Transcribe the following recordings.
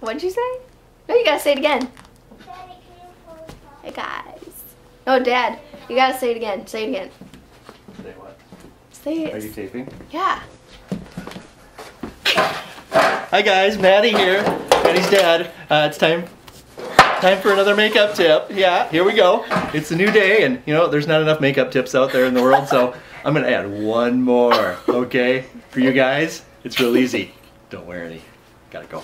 What'd you say? No, you gotta say it again. Hey guys. Oh, Dad, you gotta say it again. Say it again. Say what? Say it. Are you taping? Yeah. Hi guys, Maddie here. Maddie's dad. Uh, it's time time for another makeup tip. Yeah, here we go. It's a new day and you know, there's not enough makeup tips out there in the world, so I'm gonna add one more, okay? For you guys, it's real easy. Don't wear any. Gotta go.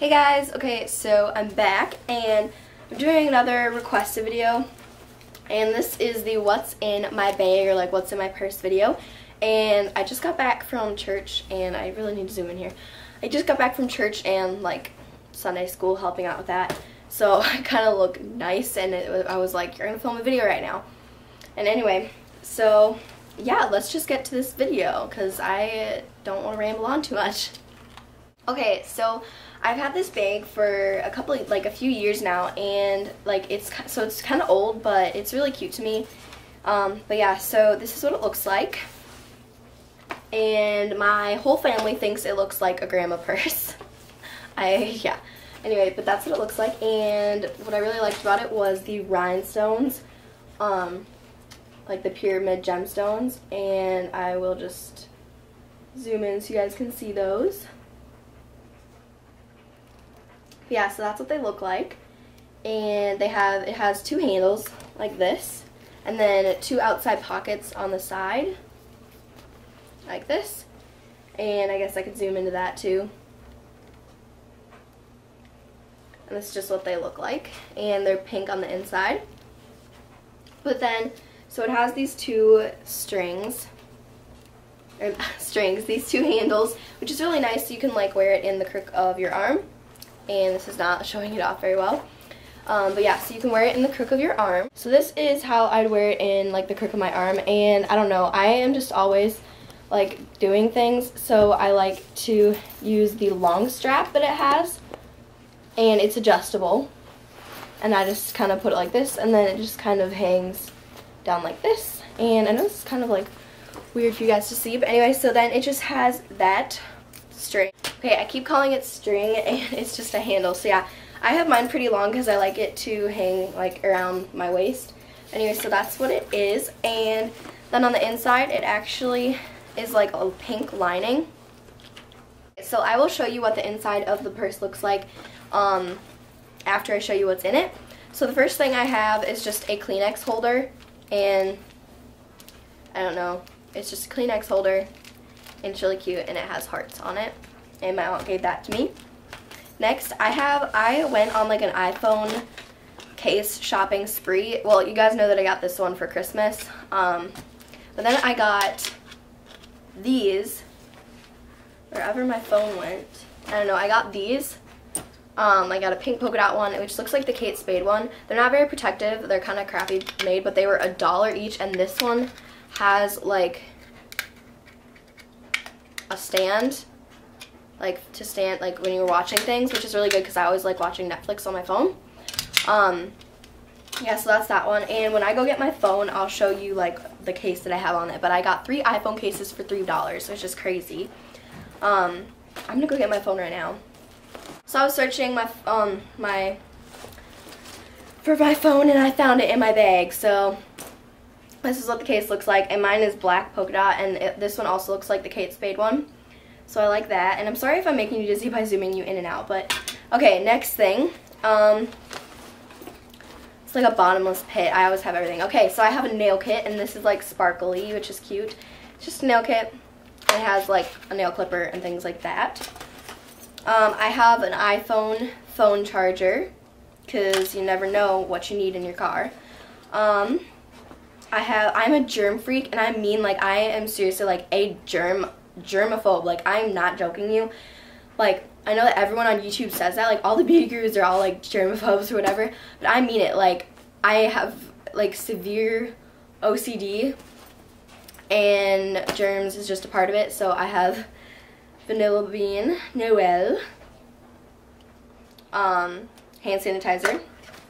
Hey guys, okay, so I'm back and I'm doing another requested video and this is the what's in my bag or like what's in my purse video and I just got back from church and I really need to zoom in here. I just got back from church and like Sunday school helping out with that so I kind of look nice and it, I was like you're gonna film a video right now and anyway so yeah let's just get to this video because I don't want to ramble on too much. Okay, so I've had this bag for a couple, like a few years now, and like it's so it's kind of old, but it's really cute to me. Um, but yeah, so this is what it looks like, and my whole family thinks it looks like a grandma purse. I yeah. Anyway, but that's what it looks like, and what I really liked about it was the rhinestones, um, like the pyramid gemstones, and I will just zoom in so you guys can see those yeah, so that's what they look like. And they have, it has two handles like this. And then two outside pockets on the side. Like this. And I guess I could zoom into that too. And this is just what they look like. And they're pink on the inside. But then, so it has these two strings. Or strings, these two handles, which is really nice. So you can like wear it in the crook of your arm and this is not showing it off very well. Um, but yeah, so you can wear it in the crook of your arm. So this is how I'd wear it in like the crook of my arm and I don't know, I am just always like doing things so I like to use the long strap that it has and it's adjustable and I just kind of put it like this and then it just kind of hangs down like this and I know is kind of like weird for you guys to see but anyway so then it just has that string Okay, I keep calling it string and it's just a handle. So yeah, I have mine pretty long because I like it to hang like around my waist. Anyway, so that's what it is. And then on the inside, it actually is like a pink lining. So I will show you what the inside of the purse looks like um, after I show you what's in it. So the first thing I have is just a Kleenex holder and I don't know, it's just a Kleenex holder and it's really cute and it has hearts on it and my aunt gave that to me. Next, I have, I went on like an iPhone case shopping spree. Well, you guys know that I got this one for Christmas. Um, but then I got these, wherever my phone went. I don't know, I got these. Um, I got a pink polka dot one, which looks like the Kate Spade one. They're not very protective. They're kind of crappy made, but they were a dollar each. And this one has like a stand like to stand like when you're watching things, which is really good because I always like watching Netflix on my phone. Um, yeah, so that's that one. And when I go get my phone, I'll show you like the case that I have on it. But I got three iPhone cases for three dollars, which is crazy. Um, I'm gonna go get my phone right now. So I was searching my um my for my phone and I found it in my bag. So this is what the case looks like, and mine is black polka dot, and it, this one also looks like the Kate Spade one. So I like that. And I'm sorry if I'm making you dizzy by zooming you in and out. But, okay, next thing. Um, it's like a bottomless pit. I always have everything. Okay, so I have a nail kit. And this is like sparkly, which is cute. It's just a nail kit. It has like a nail clipper and things like that. Um, I have an iPhone phone charger. Because you never know what you need in your car. Um, I have, I'm a germ freak. And I mean like I am seriously like a germ germaphobe. Like, I'm not joking you. Like, I know that everyone on YouTube says that. Like, all the beauty gurus are all, like, germaphobes or whatever. But I mean it. Like, I have, like, severe OCD. And germs is just a part of it. So I have Vanilla Bean Noel um, hand sanitizer.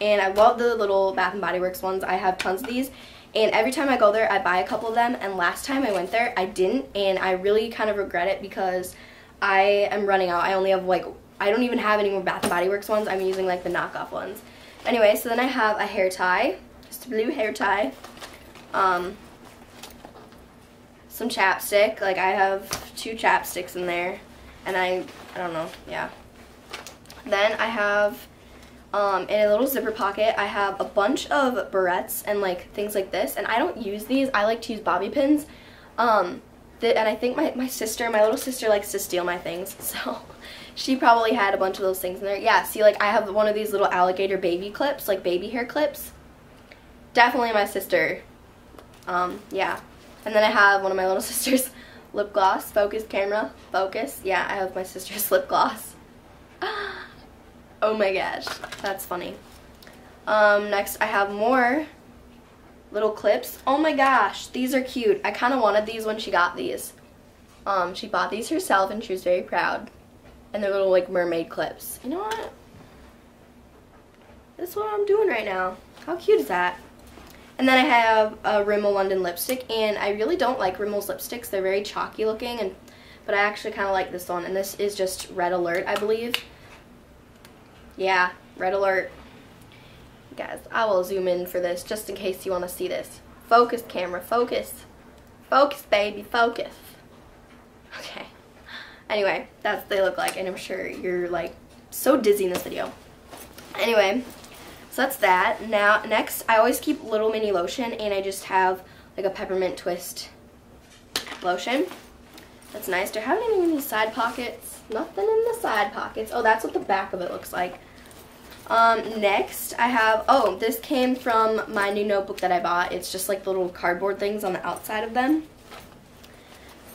And I love the little Bath & Body Works ones. I have tons of these. And every time I go there, I buy a couple of them. And last time I went there, I didn't. And I really kind of regret it because I am running out. I only have like, I don't even have any more Bath & Body Works ones. I'm using like the knockoff ones. Anyway, so then I have a hair tie. Just a blue hair tie. Um, some chapstick. Like I have two chapsticks in there. And I, I don't know, yeah. Then I have um, in a little zipper pocket, I have a bunch of barrettes and like things like this. And I don't use these. I like to use bobby pins. Um, and I think my, my sister, my little sister likes to steal my things. So she probably had a bunch of those things in there. Yeah, see like I have one of these little alligator baby clips, like baby hair clips. Definitely my sister. Um, yeah. And then I have one of my little sister's lip gloss. Focus camera. Focus. Yeah, I have my sister's lip gloss. Oh my gosh, that's funny. Um, next I have more little clips. Oh my gosh, these are cute. I kind of wanted these when she got these. Um, she bought these herself and she was very proud. And they're little like mermaid clips. You know what? That's what I'm doing right now. How cute is that? And then I have a Rimmel London lipstick and I really don't like Rimmel's lipsticks. They're very chalky looking and but I actually kind of like this one and this is just Red Alert I believe. Yeah, red alert. Guys, I will zoom in for this just in case you want to see this. Focus, camera, focus. Focus, baby, focus. Okay. Anyway, that's what they look like, and I'm sure you're, like, so dizzy in this video. Anyway, so that's that. Now, next, I always keep little mini lotion, and I just have, like, a peppermint twist lotion. That's nice. Do I have any in these side pockets? Nothing in the side pockets. Oh, that's what the back of it looks like. Um, next, I have, oh, this came from my new notebook that I bought. It's just like the little cardboard things on the outside of them.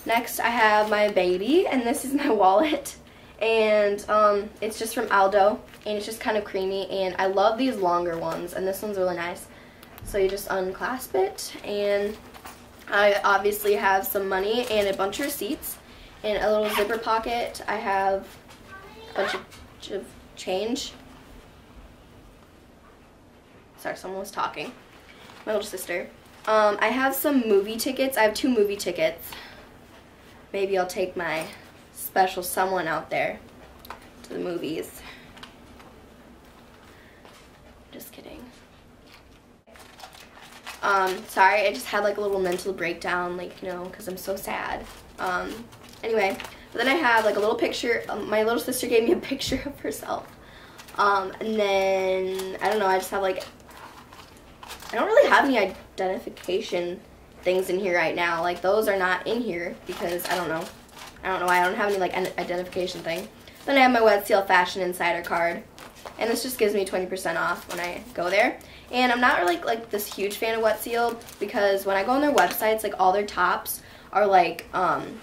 Next, I have my baby, and this is my wallet. And um, it's just from Aldo, and it's just kind of creamy. And I love these longer ones, and this one's really nice. So you just unclasp it, and I obviously have some money and a bunch of receipts. In a little zipper pocket, I have a bunch of change Sorry, someone was talking. My little sister. Um, I have some movie tickets. I have two movie tickets. Maybe I'll take my special someone out there to the movies. Just kidding. Um, sorry, I just had like a little mental breakdown, like, you know, because I'm so sad. Um, anyway, then I have like a little picture. Um, my little sister gave me a picture of herself. Um, and then, I don't know, I just have like I don't really have any identification things in here right now. Like those are not in here because I don't know. I don't know why I don't have any like identification thing. Then I have my Wet Seal Fashion Insider card. And this just gives me 20% off when I go there. And I'm not really like this huge fan of Wet Seal because when I go on their websites, like all their tops are like um,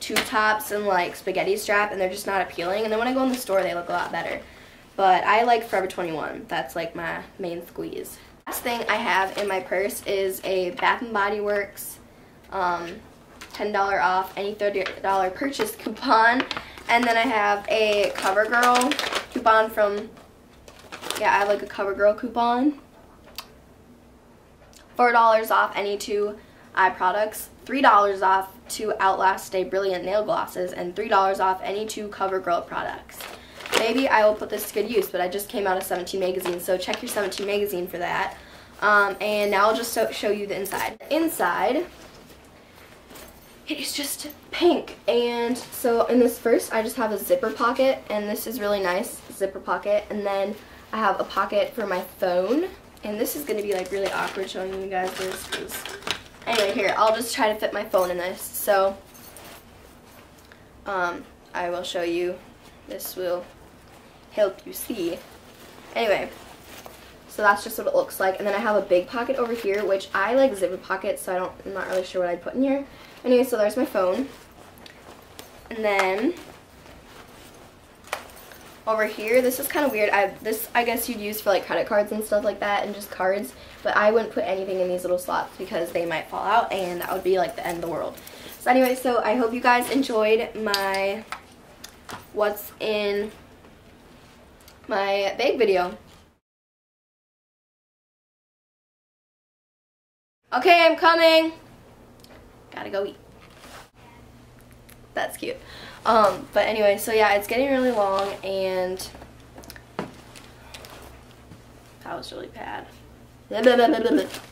tube tops and like spaghetti strap and they're just not appealing. And then when I go in the store, they look a lot better. But I like Forever 21. That's like my main squeeze. Last thing I have in my purse is a Bath & Body Works um, $10 off any $30 purchase coupon. And then I have a CoverGirl coupon from, yeah, I have like a CoverGirl coupon. $4 off any two eye products, $3 off two Outlast Stay Brilliant nail glosses, and $3 off any two CoverGirl products maybe I will put this to good use, but I just came out of 17 magazine, so check your 17 magazine for that. Um, and now I'll just so show you the inside. Inside, it is just pink. And so in this first, I just have a zipper pocket, and this is really nice, zipper pocket. And then I have a pocket for my phone. And this is going to be like really awkward showing you guys this. Cause... Anyway, here, I'll just try to fit my phone in this. So, um, I will show you. This will help you see. Anyway, so that's just what it looks like. And then I have a big pocket over here, which I like zipper pockets, so I don't, I'm not really sure what I'd put in here. Anyway, so there's my phone. And then over here, this is kind of weird. I This, I guess you'd use for like credit cards and stuff like that and just cards. But I wouldn't put anything in these little slots because they might fall out and that would be like the end of the world. So anyway, so I hope you guys enjoyed my what's in my bag video. Okay, I'm coming. Gotta go eat. That's cute. Um, but anyway, so yeah, it's getting really long and that was really bad.